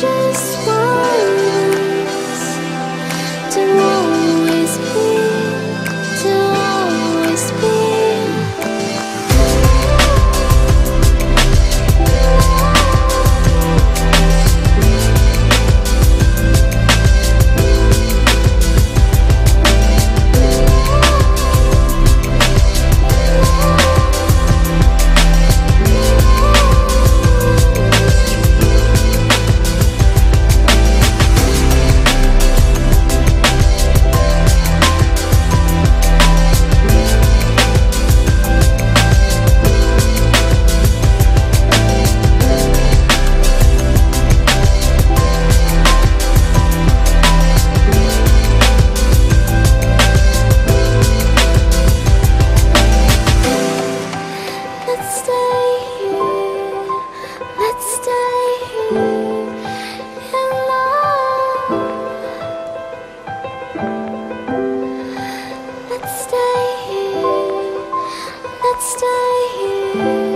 just for you. Let's stay here. Let's stay here in love. Let's stay here. Let's stay here.